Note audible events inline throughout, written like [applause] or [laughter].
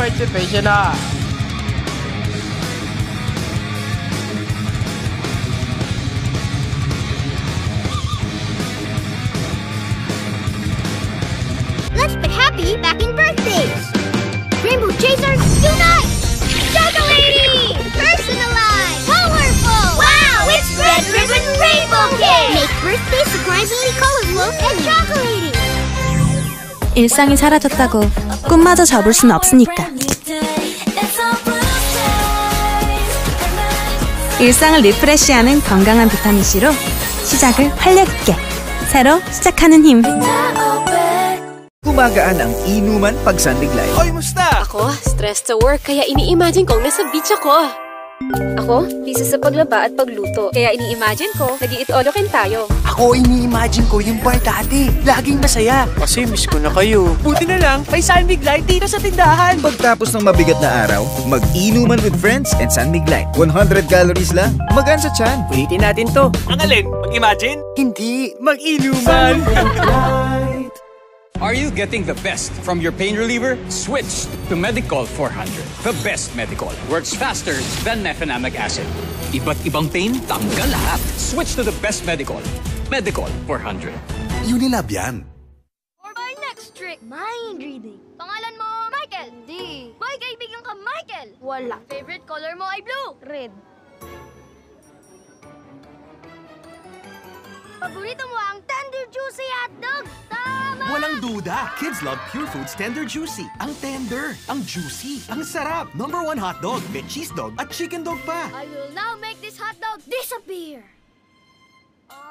participation na. Let's be happy back in birthdays! Rainbow Chasers, unite! Chocolaty! Personalized! Colorful! Wow, it's Red Ribbon Rainbow Cake! Make birthday surprisingly colorful and chocolaty! 일상이 사라졌다고 꿈마저 접을 순 없으니까. 일상을 리프레시하는 건강한 비타민 C로 시작을 활력 있게 새로 시작하는 힘. Gumagaan ang inuman pag sandiglay. Hoy, musta? Ako, stressed sa work, kaya ini-imagine kong nasa beach ako. Ako, busy sa paglaba at pagluto, kaya ini-imagine ko, nag olokin tayo. Ako, ini-imagine ko yung bar dati. Laging masaya. Kasi miss ko na kayo. Buti na lang, may San Mig Light dito sa tindahan. Pagtapos ng mabigat na araw, mag-inuman with friends and San Mig Light. 100 calories lang, magaan sa tiyan. Ulitin natin to. Ang alin? Mag-imagine? Hindi, mag-inuman. [laughs] Are you getting the best from your pain reliever? Switch to Medicol 400. The best Medicol. Works faster than mefenamic acid. Iba't ibang pain, tanggal lahat. Switch to the best Medicol. Medicol 400. Unilab yan. For my next trick, mind reading. Pangalan mo, Michael. D. May kaibigan ka, Michael. Wala. Favorite color mo ay blue. Red. Paborito mo ang tender juicy hotdog. Tama! Walang duda. Kids love Pure Foods Tender Juicy. Ang tender, ang juicy, ang sarap. Number one hot dog, may cheese dog at chicken dog pa. I will now make this hotdog disappear.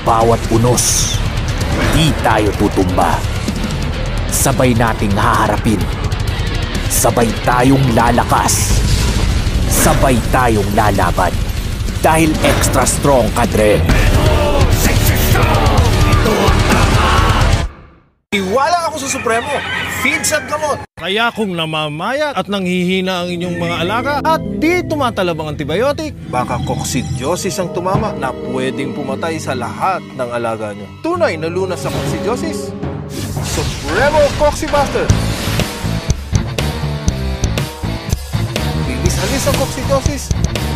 Bawat unos, di tayo tutumba. Sabay nating haharapin. Sabay tayong lalakas. Sabay tayong lalaban. Dahil extra strong, kadre. Iwala ako sa Supremo. Feeds at gamot. Kaya kung namamayat at nanghihina ang inyong mga alaga at di tumatalab ang antibiotic, baka coccidiosis ang tumama na pwedeng pumatay sa lahat ng alaga nyo. Tunay na lunas sa coccidiosis? Supremo Coccibuster! Bilis alis ang coccidiosis,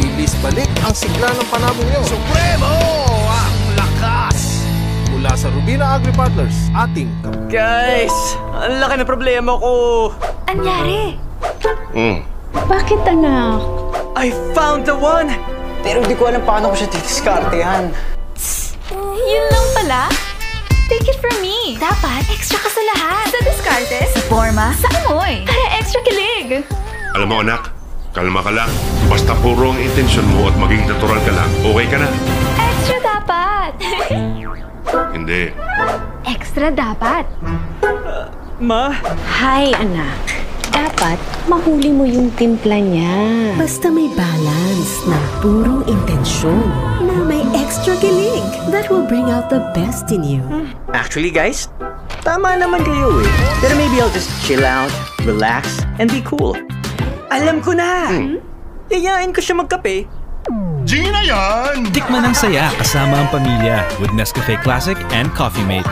bilis balik ang sigla ng panabong nyo. Supremo! Mula sa Rubina Agri Partners, ating Guys, ang laki ng problema ko. Anyari? Mm. Bakit anak? I found the one! Pero di ko alam paano ko siya titiskartehan. Yun lang pala? Take it from me. Dapat extra ka sa lahat. Sa diskarte, sa forma, sa amoy. Para extra kilig. Alam mo anak, kalma ka lang. Basta puro ang intensyon mo at maging natural ka lang, okay ka na. Extra dapat. [laughs] Hindi. extra dapat. Ma? Hi, anak. Dapat mahuli mo yung timpla niya. Basta may balance ng purong intensyon na may extra kilig that will bring out the best in you. Actually, guys, tama naman kayo eh. Pero maybe I'll just chill out, relax, and be cool. Alam ko na! Hmm? Iyain ko siya magkape. Gina yan! Tikman ang saya kasama ang pamilya with Nescafe Classic and Coffee Mate.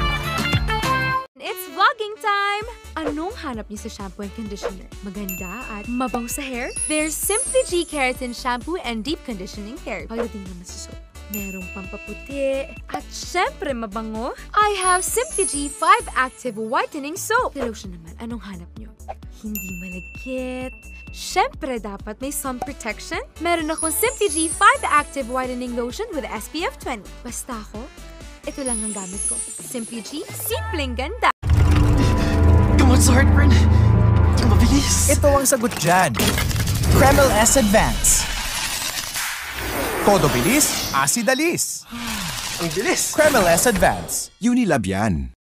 It's vlogging time! Anong hanap niyo sa shampoo and conditioner? Maganda at mabango sa hair? There's Simply G Keratin Shampoo and Deep Conditioning Hair. Pagdating naman sa soap, merong pampaputi at syempre mabango. I have Simply G 5 Active Whitening Soap. Sa lotion naman, anong hanap niyo? Hindi malagkit. Syempre dapat may sun protection. Meron akong Simply G 5 Active Whitening Lotion with SPF 20. Basta ako, ito lang ang gamit ko. Simply G, simpleng ganda. Gamot sa heartburn. Mabilis. Ito ang sagot dyan. Kreml S Advance. Todo bilis, acid alis. Ang bilis. Kreml S Advance. Unilab yan.